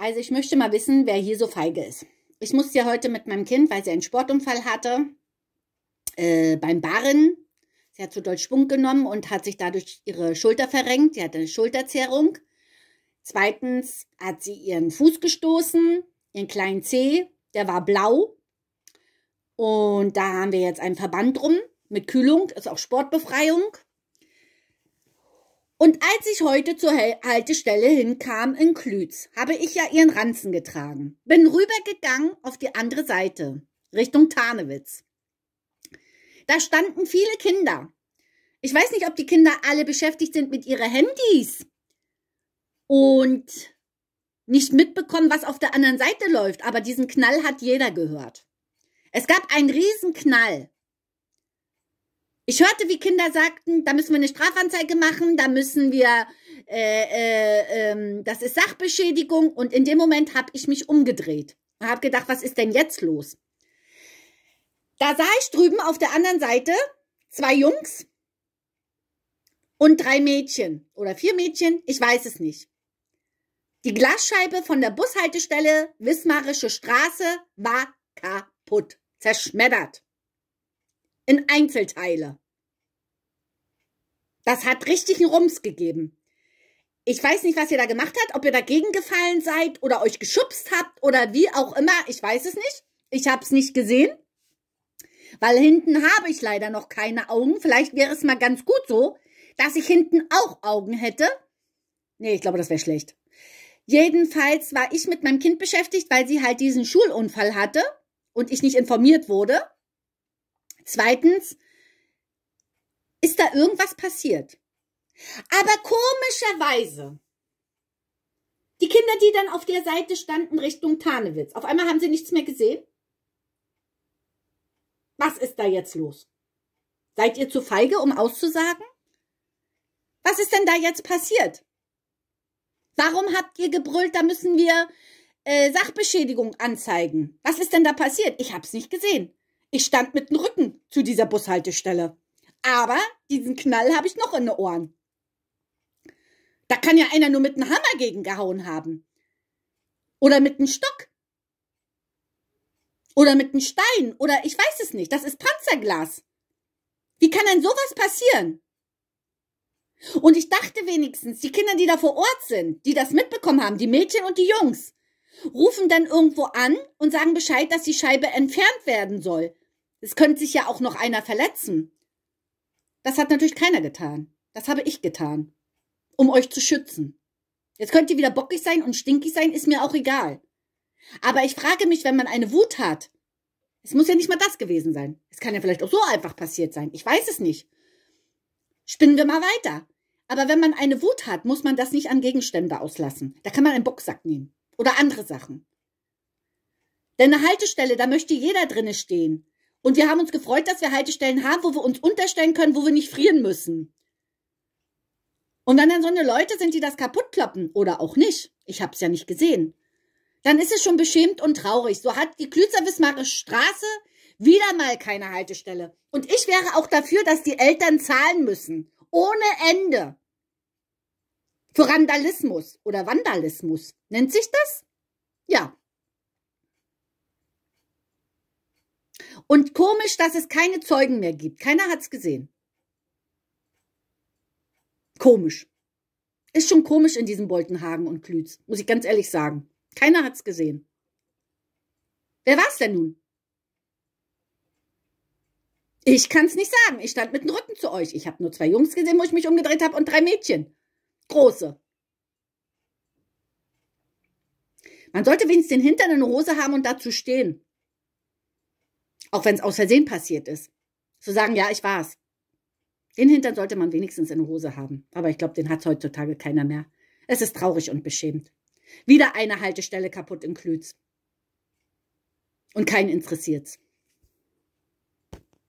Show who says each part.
Speaker 1: Also ich möchte mal wissen, wer hier so feige ist. Ich musste ja heute mit meinem Kind, weil sie einen Sportunfall hatte, äh, beim Barren. Sie hat zu doll Schwung genommen und hat sich dadurch ihre Schulter verrenkt. Sie hatte eine Schulterzerrung. Zweitens hat sie ihren Fuß gestoßen, ihren kleinen Zeh, der war blau. Und da haben wir jetzt einen Verband drum mit Kühlung, ist auch Sportbefreiung. Und als ich heute zur Haltestelle hinkam in Klütz, habe ich ja ihren Ranzen getragen. Bin rübergegangen auf die andere Seite, Richtung Tarnewitz. Da standen viele Kinder. Ich weiß nicht, ob die Kinder alle beschäftigt sind mit ihren Handys und nicht mitbekommen, was auf der anderen Seite läuft, aber diesen Knall hat jeder gehört. Es gab einen riesen Knall. Ich hörte, wie Kinder sagten, da müssen wir eine Strafanzeige machen, da müssen wir, äh, äh, äh, das ist Sachbeschädigung. Und in dem Moment habe ich mich umgedreht und habe gedacht, was ist denn jetzt los? Da sah ich drüben auf der anderen Seite zwei Jungs und drei Mädchen oder vier Mädchen, ich weiß es nicht. Die Glasscheibe von der Bushaltestelle Wismarische Straße war kaputt, zerschmettert in Einzelteile. Das hat richtig einen Rums gegeben. Ich weiß nicht, was ihr da gemacht habt, ob ihr dagegen gefallen seid oder euch geschubst habt oder wie auch immer. Ich weiß es nicht. Ich habe es nicht gesehen, weil hinten habe ich leider noch keine Augen. Vielleicht wäre es mal ganz gut so, dass ich hinten auch Augen hätte. Nee, ich glaube, das wäre schlecht. Jedenfalls war ich mit meinem Kind beschäftigt, weil sie halt diesen Schulunfall hatte und ich nicht informiert wurde. Zweitens, ist da irgendwas passiert? Aber komischerweise, die Kinder, die dann auf der Seite standen Richtung Tarnewitz, auf einmal haben sie nichts mehr gesehen? Was ist da jetzt los? Seid ihr zu feige, um auszusagen? Was ist denn da jetzt passiert? Warum habt ihr gebrüllt, da müssen wir äh, Sachbeschädigung anzeigen? Was ist denn da passiert? Ich hab's nicht gesehen. Ich stand mit dem Rücken zu dieser Bushaltestelle. Aber diesen Knall habe ich noch in den Ohren. Da kann ja einer nur mit einem Hammer gegengehauen haben. Oder mit einem Stock. Oder mit einem Stein. Oder ich weiß es nicht. Das ist Panzerglas. Wie kann denn sowas passieren? Und ich dachte wenigstens, die Kinder, die da vor Ort sind, die das mitbekommen haben, die Mädchen und die Jungs, rufen dann irgendwo an und sagen Bescheid, dass die Scheibe entfernt werden soll. Es könnte sich ja auch noch einer verletzen. Das hat natürlich keiner getan. Das habe ich getan, um euch zu schützen. Jetzt könnt ihr wieder bockig sein und stinkig sein, ist mir auch egal. Aber ich frage mich, wenn man eine Wut hat, es muss ja nicht mal das gewesen sein. Es kann ja vielleicht auch so einfach passiert sein. Ich weiß es nicht. Spinnen wir mal weiter. Aber wenn man eine Wut hat, muss man das nicht an Gegenstände auslassen. Da kann man einen Boxsack nehmen. Oder andere Sachen. Denn eine Haltestelle, da möchte jeder drinne stehen. Und wir haben uns gefreut, dass wir Haltestellen haben, wo wir uns unterstellen können, wo wir nicht frieren müssen. Und wenn dann so eine Leute sind, die das kaputt kloppen oder auch nicht, ich habe es ja nicht gesehen, dann ist es schon beschämt und traurig. So hat die Klützer-Wismarische Straße wieder mal keine Haltestelle. Und ich wäre auch dafür, dass die Eltern zahlen müssen. Ohne Ende. Für Randalismus oder Vandalismus. Nennt sich das? Ja. Und komisch, dass es keine Zeugen mehr gibt. Keiner hat es gesehen. Komisch. Ist schon komisch in diesem Boltenhagen und Klütz, muss ich ganz ehrlich sagen. Keiner hat es gesehen. Wer war es denn nun? Ich kann es nicht sagen. Ich stand mit dem Rücken zu euch. Ich habe nur zwei Jungs gesehen, wo ich mich umgedreht habe und drei Mädchen. Große. Man sollte wenigstens den Hintern in der Hose haben und dazu stehen. Auch wenn es aus Versehen passiert ist. Zu sagen, ja, ich war's. Den Hintern sollte man wenigstens in der Hose haben. Aber ich glaube, den hat heutzutage keiner mehr. Es ist traurig und beschämt. Wieder eine Haltestelle kaputt in Klütz. Und keinen interessiert's.